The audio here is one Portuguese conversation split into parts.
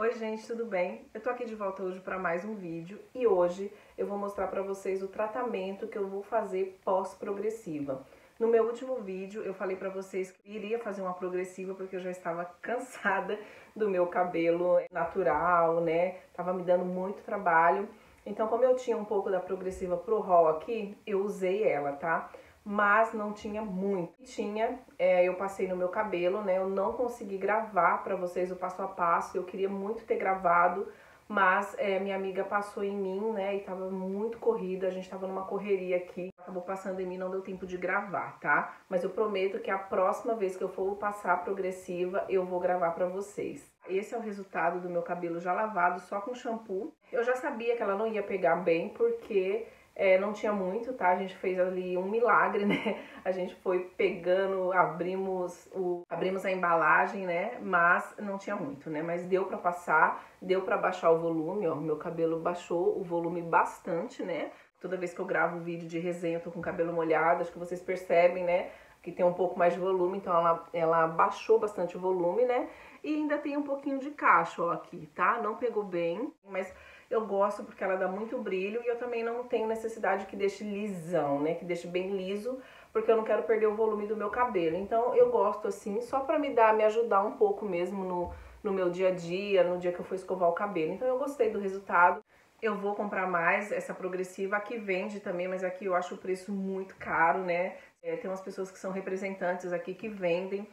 Oi gente, tudo bem? Eu tô aqui de volta hoje para mais um vídeo e hoje eu vou mostrar para vocês o tratamento que eu vou fazer pós-progressiva. No meu último vídeo eu falei para vocês que iria fazer uma progressiva porque eu já estava cansada do meu cabelo natural, né? Tava me dando muito trabalho. Então como eu tinha um pouco da progressiva pro Raw aqui, eu usei ela, tá? Mas não tinha muito. Tinha, é, eu passei no meu cabelo, né? Eu não consegui gravar para vocês o passo a passo. Eu queria muito ter gravado, mas é, minha amiga passou em mim, né? E tava muito corrida, a gente tava numa correria aqui. Acabou passando em mim, não deu tempo de gravar, tá? Mas eu prometo que a próxima vez que eu for passar progressiva, eu vou gravar para vocês. Esse é o resultado do meu cabelo já lavado, só com shampoo. Eu já sabia que ela não ia pegar bem, porque é, não tinha muito, tá? A gente fez ali um milagre, né? A gente foi pegando, abrimos, o, abrimos a embalagem, né? Mas não tinha muito, né? Mas deu pra passar, deu pra baixar o volume, ó. Meu cabelo baixou o volume bastante, né? Toda vez que eu gravo vídeo de resenha, eu tô com o cabelo molhado, acho que vocês percebem, né? Que tem um pouco mais de volume, então ela, ela baixou bastante o volume, né? E ainda tem um pouquinho de cacho, ó, aqui, tá? Não pegou bem, mas eu gosto porque ela dá muito brilho e eu também não tenho necessidade que deixe lisão, né? Que deixe bem liso, porque eu não quero perder o volume do meu cabelo. Então eu gosto assim, só pra me dar, me ajudar um pouco mesmo no, no meu dia a dia, no dia que eu for escovar o cabelo. Então eu gostei do resultado. Eu vou comprar mais essa progressiva. Aqui vende também, mas aqui eu acho o preço muito caro, né? É, tem umas pessoas que são representantes aqui que vendem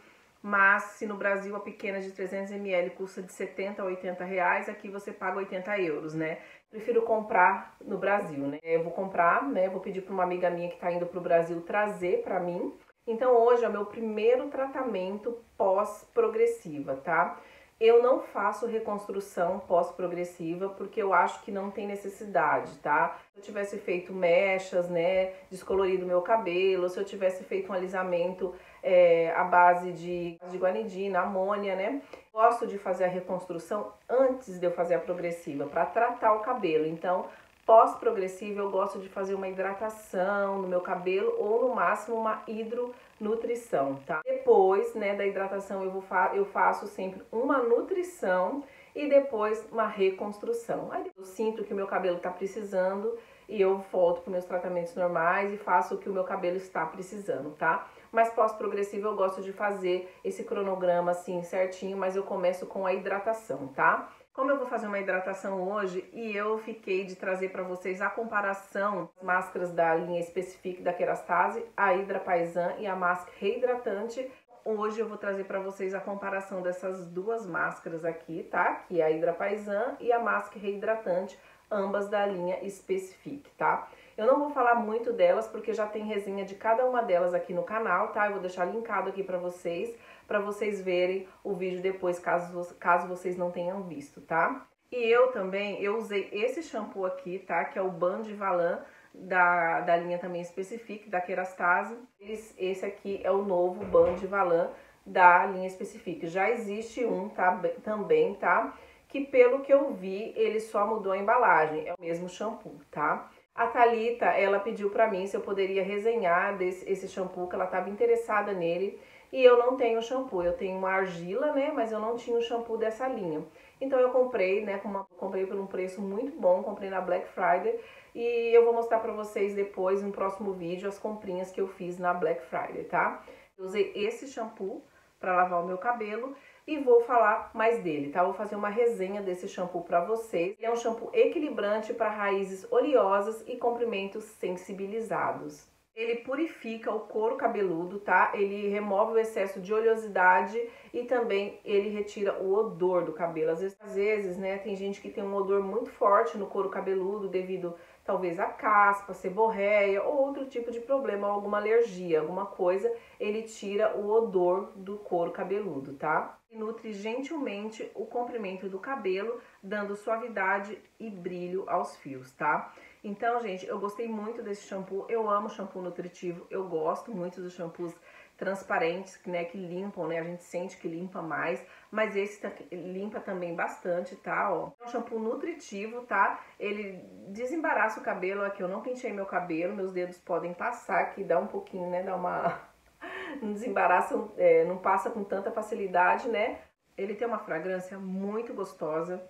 mas se no Brasil a pequena de 300ml custa de 70 a 80 reais, aqui você paga 80 euros, né? Prefiro comprar no Brasil, né? Eu vou comprar, né? Vou pedir para uma amiga minha que está indo para o Brasil trazer para mim. Então hoje é o meu primeiro tratamento pós-progressiva, tá? Eu não faço reconstrução pós-progressiva porque eu acho que não tem necessidade, tá? Se eu tivesse feito mechas, né, descolorido meu cabelo, se eu tivesse feito um alisamento é, à base de, de guanidina, amônia, né? Gosto de fazer a reconstrução antes de eu fazer a progressiva, para tratar o cabelo. Então, pós-progressiva, eu gosto de fazer uma hidratação no meu cabelo ou, no máximo, uma hidronutrição, tá? Depois, né, da hidratação, eu, vou fa eu faço sempre uma nutrição e depois uma reconstrução. Aí eu sinto que o meu cabelo tá precisando e eu volto para meus tratamentos normais e faço o que o meu cabelo está precisando, tá? Mas pós-progressivo eu gosto de fazer esse cronograma assim certinho, mas eu começo com a hidratação, tá? Como eu vou fazer uma hidratação hoje e eu fiquei de trazer para vocês a comparação máscaras da linha Specific da Kerastase, a Hydra Paisan e a máscara reidratante, hoje eu vou trazer para vocês a comparação dessas duas máscaras aqui, tá? Que é a Hydra Paisan e a máscara reidratante, ambas da linha Specific, tá? Eu não vou falar muito delas porque já tem resenha de cada uma delas aqui no canal, tá? Eu vou deixar linkado aqui para vocês, para vocês verem o vídeo depois, caso, caso vocês não tenham visto, tá? E eu também, eu usei esse shampoo aqui, tá? Que é o Ban de Valan, da, da linha também Specific, da Kerastase. Esse aqui é o novo Ban de Valan da linha Specific. Já existe um tá, também, tá? Que pelo que eu vi, ele só mudou a embalagem. É o mesmo shampoo, tá? A Talita, ela pediu para mim se eu poderia resenhar desse, esse shampoo, que ela estava interessada nele. E eu não tenho shampoo, eu tenho uma argila, né? Mas eu não tinha um shampoo dessa linha. Então eu comprei, né? Uma, comprei por um preço muito bom, comprei na Black Friday. E eu vou mostrar para vocês depois, no próximo vídeo, as comprinhas que eu fiz na Black Friday, tá? Eu usei esse shampoo para lavar o meu cabelo e vou falar mais dele, tá? Vou fazer uma resenha desse shampoo para vocês. Ele é um shampoo equilibrante para raízes oleosas e comprimentos sensibilizados. Ele purifica o couro cabeludo, tá? Ele remove o excesso de oleosidade e também ele retira o odor do cabelo. Às vezes, às vezes, né, tem gente que tem um odor muito forte no couro cabeludo devido talvez a caspa, seborreia ou outro tipo de problema, alguma alergia, alguma coisa, ele tira o odor do couro cabeludo, tá? E nutre gentilmente o comprimento do cabelo, dando suavidade e brilho aos fios, tá? Então, gente, eu gostei muito desse shampoo, eu amo shampoo nutritivo, eu gosto muito dos shampoos transparentes, né, que limpam, né, a gente sente que limpa mais, mas esse tá, limpa também bastante, tá, ó. É um shampoo nutritivo, tá, ele desembaraça o cabelo, aqui eu não pintei meu cabelo, meus dedos podem passar aqui, dá um pouquinho, né, dá uma... não desembaraça, é, não passa com tanta facilidade, né, Ele tem uma fragrância muito gostosa.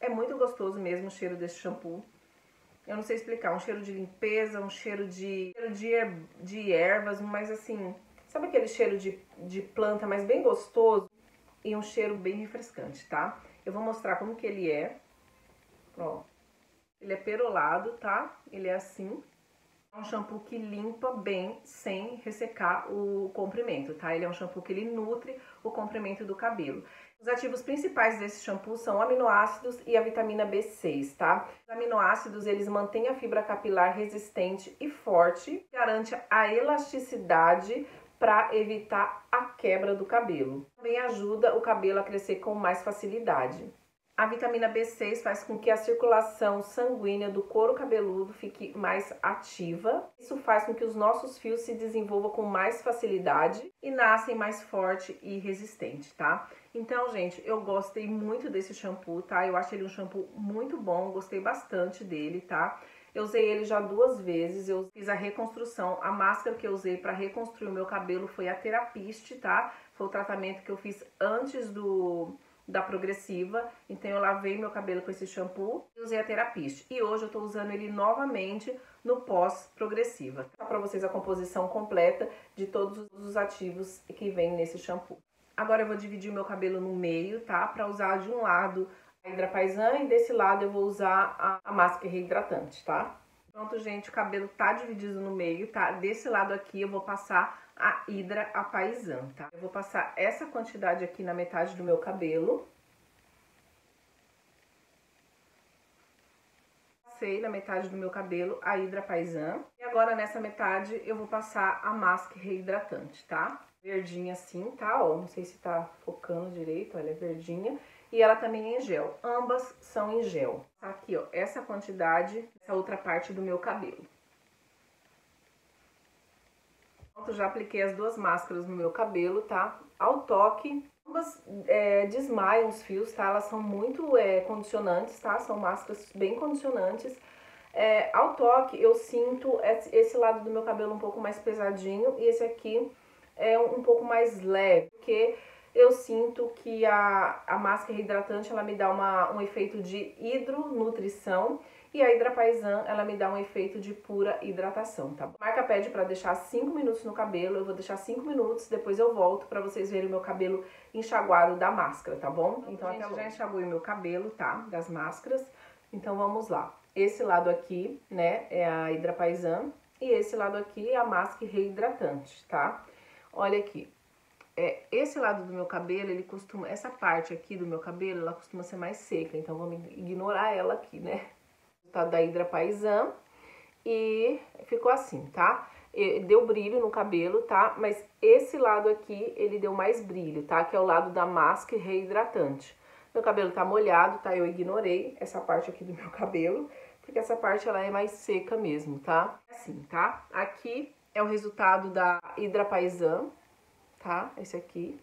É muito gostoso mesmo o cheiro desse shampoo. Eu não sei explicar, um cheiro de limpeza, um cheiro de, de, de ervas, mas assim, sabe aquele cheiro de, de planta, mas bem gostoso? E um cheiro bem refrescante, tá? Eu vou mostrar como que ele é. Ó, ele é perolado, tá? Ele é assim. É um shampoo que limpa bem sem ressecar o comprimento, tá? Ele é um shampoo que ele nutre o comprimento do cabelo. Os ativos principais desse shampoo são aminoácidos e a vitamina B6, tá? Os aminoácidos, eles mantêm a fibra capilar resistente e forte, garante a elasticidade para evitar a quebra do cabelo. Também ajuda o cabelo a crescer com mais facilidade. A vitamina B6 faz com que a circulação sanguínea do couro cabeludo fique mais ativa. Isso faz com que os nossos fios se desenvolvam com mais facilidade e nascem mais forte e resistente, tá? Então, gente, eu gostei muito desse shampoo, tá? Eu acho ele um shampoo muito bom, gostei bastante dele, tá? Eu usei ele já duas vezes, eu fiz a reconstrução. A máscara que eu usei para reconstruir o meu cabelo foi a Terapiste, tá? Foi o tratamento que eu fiz antes do da Progressiva. Então eu lavei meu cabelo com esse shampoo e usei a Terapiste. E hoje eu tô usando ele novamente no pós-progressiva. Tá para vocês a composição completa de todos os ativos que vem nesse shampoo. Agora eu vou dividir o meu cabelo no meio, tá? Para usar de um lado a Hidra Paisan e desse lado eu vou usar a, máscara reidratante, tá? Pronto, gente, o cabelo tá dividido no meio, tá? Desse lado aqui eu vou passar a Hidra Apaisan, tá? Eu vou passar essa quantidade aqui na metade do meu cabelo. Passei na metade do meu cabelo a Hidra Paisan. E agora nessa metade eu vou passar a máscara reidratante, tá? Verdinha assim, tá? Ó, não sei se tá focando direito, olha, é verdinha. E ela também é em gel. Ambas são em gel. Aqui, ó, essa quantidade, essa outra parte do meu cabelo. Pronto, já apliquei as duas máscaras no meu cabelo, tá? Ao toque, ambas é, desmaiam os fios, tá? Elas são muito é, condicionantes, tá? São máscaras bem condicionantes. É, ao toque, eu sinto esse lado do meu cabelo um pouco mais pesadinho e esse aqui é um pouco mais leve, porque eu sinto que a, a máscara hidratante, ela me dá uma, um efeito de hidronutrição e a Hidra Paisan, ela me dá um efeito de pura hidratação, tá bom? A marca pede para deixar 5 minutos no cabelo, eu vou deixar 5 minutos, depois eu volto para vocês verem o meu cabelo enxaguado da máscara, tá bom? Então, Gente, já enxaguei o meu cabelo, tá? Das máscaras. Então, vamos lá. Esse lado aqui, né, é a Hidra Paisan e esse lado aqui é a máscara reidratante, tá? Olha aqui. É, esse lado do meu cabelo, ele costuma, essa parte aqui do meu cabelo, ela costuma ser mais seca, então vamos ignorar ela aqui, né? tá, da Hidra Paisan. E ficou assim, tá? Deu brilho no cabelo, tá? Mas esse lado aqui, ele deu mais brilho, tá? Que é o lado da máscara reidratante. Meu cabelo tá molhado, tá? Eu ignorei essa parte aqui do meu cabelo, porque essa parte ela é mais seca mesmo, tá? Assim, tá? Aqui é o resultado da Hidra Paisan, tá? Esse aqui.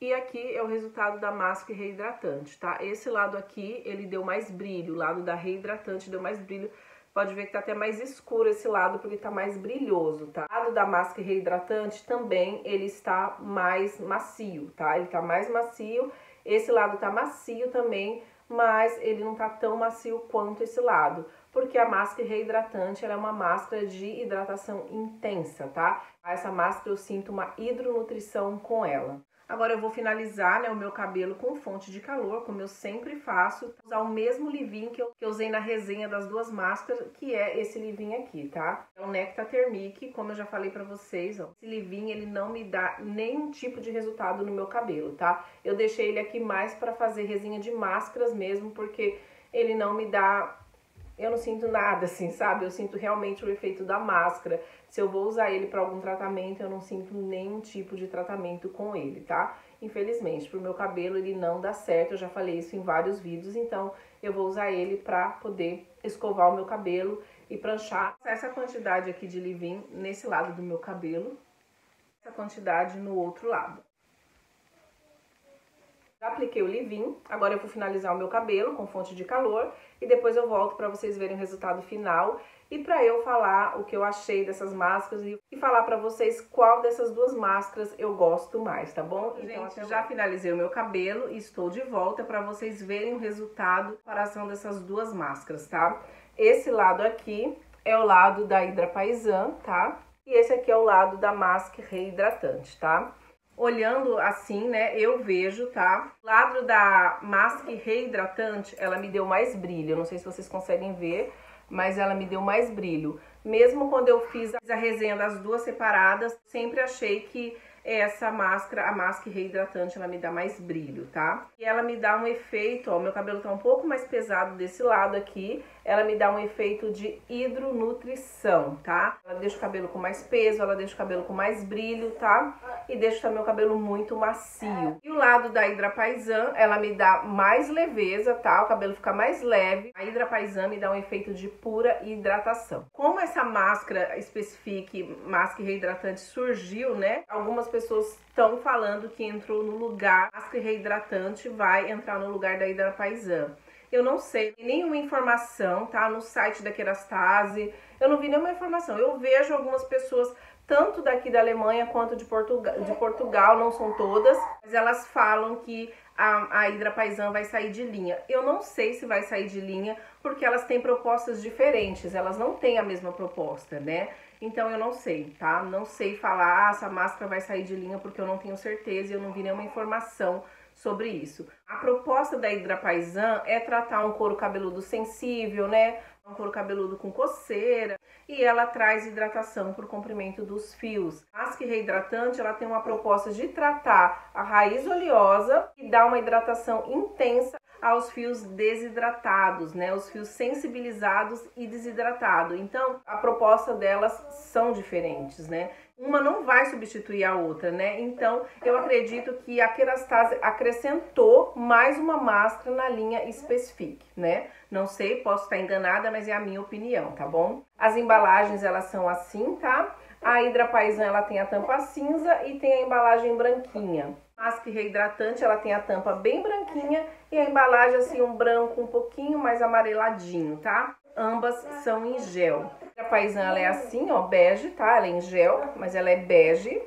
E aqui é o resultado da máscara reidratante, tá? Esse lado aqui, ele deu mais brilho, o lado da reidratante deu mais brilho. Pode ver que tá até mais escuro esse lado, porque tá mais brilhoso, tá? O lado da máscara reidratante também, ele está mais macio, tá? Ele tá mais macio, esse lado tá macio também, mas ele não tá tão macio quanto esse lado, porque a máscara reidratante é uma máscara de hidratação intensa, tá? Essa máscara eu sinto uma hidronutrição com ela. Agora eu vou finalizar né, o meu cabelo com fonte de calor, como eu sempre faço. Usar o mesmo livinho que eu, que eu usei na resenha das duas máscaras, que é esse livinho aqui, tá? É o Nectar Thermic, como eu já falei pra vocês, ó. Esse livinho, ele não me dá nenhum tipo de resultado no meu cabelo, tá? Eu deixei ele aqui mais pra fazer resenha de máscaras mesmo, porque ele não me dá eu não sinto nada assim, sabe? Eu sinto realmente o efeito da máscara. Se eu vou usar ele para algum tratamento, eu não sinto nenhum tipo de tratamento com ele, tá? Infelizmente, pro meu cabelo ele não dá certo, eu já falei isso em vários vídeos, então eu vou usar ele para poder escovar o meu cabelo e pranchar essa quantidade aqui de leave nesse lado do meu cabelo, essa quantidade no outro lado. Já apliquei o leave-in, agora eu vou finalizar o meu cabelo com fonte de calor e depois eu volto para vocês verem o resultado final e para eu falar o que eu achei dessas máscaras e, falar para vocês qual dessas duas máscaras eu gosto mais, tá bom? Então, Gente, já finalizei o meu cabelo e estou de volta para vocês verem o resultado, comparação dessas duas máscaras, tá? Esse lado aqui é o lado da Hidra Paisan, tá? E esse aqui é o lado da Mask Reidratante, tá? Olhando assim, né, eu vejo, tá? O lado da Mask Reidratante, ela me deu mais brilho. Não sei se vocês conseguem ver, mas ela me deu mais brilho. Mesmo quando eu fiz a resenha das duas separadas, sempre achei que essa máscara, a máscara reidratante, ela me dá mais brilho, tá? E ela me dá um efeito, ó, meu cabelo tá um pouco mais pesado desse lado aqui, ela me dá um efeito de hidronutrição, tá? Ela deixa o cabelo com mais peso, ela deixa o cabelo com mais brilho, tá? E deixa também o cabelo muito macio. E o lado da Hidra Paisan, ela me dá mais leveza, tá? O cabelo fica mais leve. A Hidra Paisan me dá um efeito de pura hidratação. Como essa máscara Specific, máscara reidratante surgiu, né? Algumas pessoas estão falando que entrou no lugar, máscara reidratante vai entrar no lugar da Hidra Paisan. Eu não sei nenhuma informação, tá? No site da Kerastase, eu não vi nenhuma informação. Eu vejo algumas pessoas, tanto daqui da Alemanha quanto de Portugal, de Portugal não são todas, mas elas falam que a, a Paisan vai sair de linha. Eu não sei se vai sair de linha, porque elas têm propostas diferentes, elas não têm a mesma proposta, né? Então eu não sei, tá? Não sei falar, ah, essa máscara vai sair de linha, porque eu não tenho certeza e eu não vi nenhuma informação sobre isso. A proposta da Hidrapaisan é tratar um couro cabeludo sensível, né? Um couro cabeludo com coceira e ela traz hidratação o comprimento dos fios. A Mask Reidratante ela tem uma proposta de tratar a raiz oleosa e dar uma hidratação intensa aos fios desidratados, né? Os fios sensibilizados e desidratados. Então, a proposta delas são diferentes, né? uma não vai substituir a outra, né? Então, eu acredito que a Kerastase acrescentou mais uma máscara na linha Specific, né? Não sei, posso estar enganada, mas é a minha opinião, tá bom? As embalagens, elas são assim, tá? A Hidra Paisan, ela tem a tampa cinza e tem a embalagem branquinha. Máscara reidratante, ela tem a tampa bem branquinha e a embalagem, assim, um branco um pouquinho mais amareladinho, tá? Ambas são em gel. A paisã ela é assim, ó, bege, tá? Ela é em gel, mas ela é bege.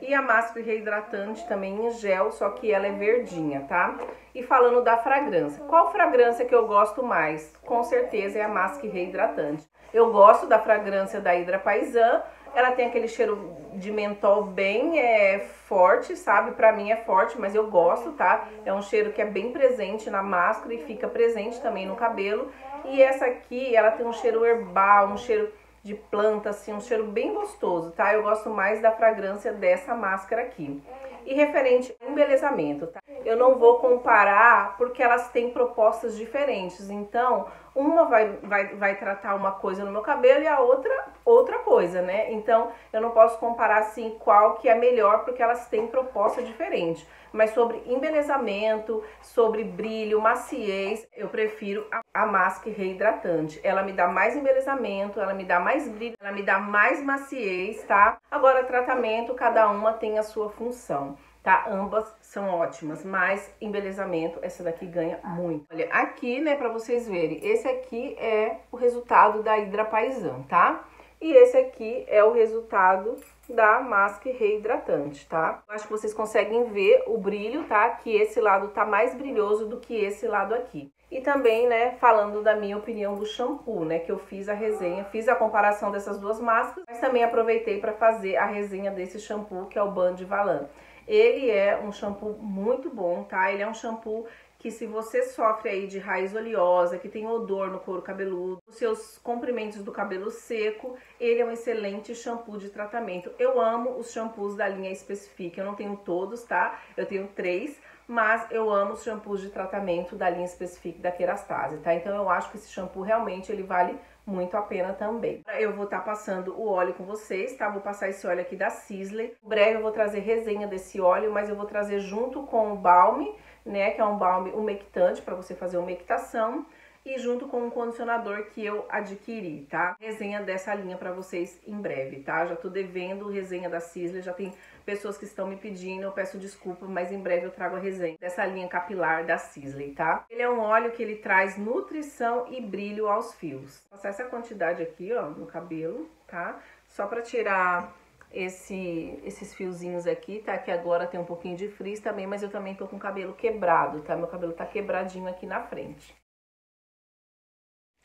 E a máscara reidratante também em gel, só que ela é verdinha, tá? E falando da fragrância. Qual fragrância que eu gosto mais? Com certeza é a máscara reidratante. Eu gosto da fragrância da Hidra Paisan. Ela tem aquele cheiro de mentol bem é, forte, sabe? Pra mim é forte, mas eu gosto, tá? É um cheiro que é bem presente na máscara e fica presente também no cabelo. E essa aqui, ela tem um cheiro herbal, um cheiro de planta, assim, um cheiro bem gostoso, tá? Eu gosto mais da fragrância dessa máscara aqui. E referente ao embelezamento, tá? Eu não vou comparar porque elas têm propostas diferentes. Então, uma vai, vai, vai tratar uma coisa no meu cabelo e a outra outra coisa, né? Então, eu não posso comparar assim qual que é melhor porque elas têm proposta diferente. Mas sobre embelezamento, sobre brilho, maciez, eu prefiro a, a máscara reidratante. Ela me dá mais embelezamento, ela me dá mais brilho, ela me dá mais maciez, tá? Agora, tratamento, cada uma tem a sua função tá? Ambas são ótimas, mas embelezamento, essa daqui ganha muito. Olha, aqui, né, pra vocês verem, esse aqui é o resultado da Hidra Paisan, tá? E esse aqui é o resultado da máscara reidratante, tá? Acho que vocês conseguem ver o brilho, tá? Que esse lado tá mais brilhoso do que esse lado aqui. E também, né, falando da minha opinião do shampoo, né, que eu fiz a resenha, fiz a comparação dessas duas máscaras, mas também aproveitei para fazer a resenha desse shampoo, que é o Band Valan. Ele é um shampoo muito bom, tá? Ele é um shampoo que se você sofre aí de raiz oleosa, que tem odor no couro cabeludo, os seus comprimentos do cabelo seco, ele é um excelente shampoo de tratamento. Eu amo os shampoos da linha Specific, eu não tenho todos, tá? Eu tenho três, mas eu amo os shampoos de tratamento da linha Specific da Kerastase, tá? Então eu acho que esse shampoo realmente ele vale muito a pena também. Eu vou estar tá passando o óleo com vocês, tá? Vou passar esse óleo aqui da Sisley. Em breve eu vou trazer resenha desse óleo, mas eu vou trazer junto com o balme, né? Que é um balme umectante para você fazer umectação. E junto com um condicionador que eu adquiri, tá? Resenha dessa linha para vocês em breve, tá? Já tô devendo resenha da Sisley, já tem pessoas que estão me pedindo, eu peço desculpa, mas em breve eu trago a resenha dessa linha capilar da Sisley, tá? Ele é um óleo que ele traz nutrição e brilho aos fios. Passar essa quantidade aqui, ó, no cabelo, tá? Só para tirar esse, esses fiozinhos aqui, tá? Que agora tem um pouquinho de frizz também, mas eu também tô com o cabelo quebrado, tá? Meu cabelo tá quebradinho aqui na frente.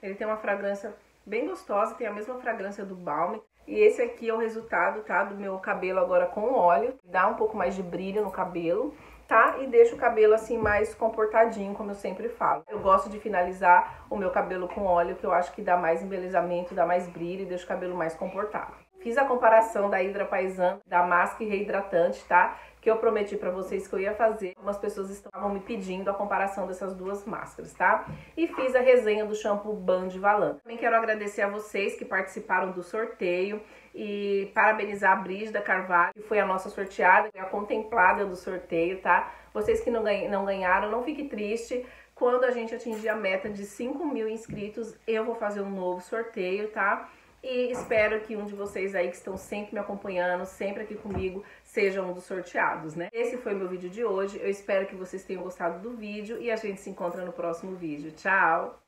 Ele tem uma fragrância bem gostosa, tem a mesma fragrância do balme. E esse aqui é o resultado, tá? Do meu cabelo agora com óleo. Dá um pouco mais de brilho no cabelo, tá? E deixa o cabelo assim mais comportadinho, como eu sempre falo. Eu gosto de finalizar o meu cabelo com óleo, que eu acho que dá mais embelezamento, dá mais brilho e deixa o cabelo mais comportado. Fiz a comparação da Hydra Paisan, da máscara reidratante, tá? Que eu prometi para vocês que eu ia fazer. Algumas pessoas estavam me pedindo a comparação dessas duas máscaras, tá? E fiz a resenha do shampoo Band Valan. Também quero agradecer a vocês que participaram do sorteio e parabenizar a Brígida Carvalho, que foi a nossa sorteada, a contemplada do sorteio, tá? Vocês que não ganharam, não fique triste. Quando a gente atingir a meta de 5 mil inscritos, eu vou fazer um novo sorteio, tá? E espero que um de vocês aí que estão sempre me acompanhando, sempre aqui comigo, seja um dos sorteados, né? Esse foi o meu vídeo de hoje. Eu espero que vocês tenham gostado do vídeo e a gente se encontra no próximo vídeo. Tchau!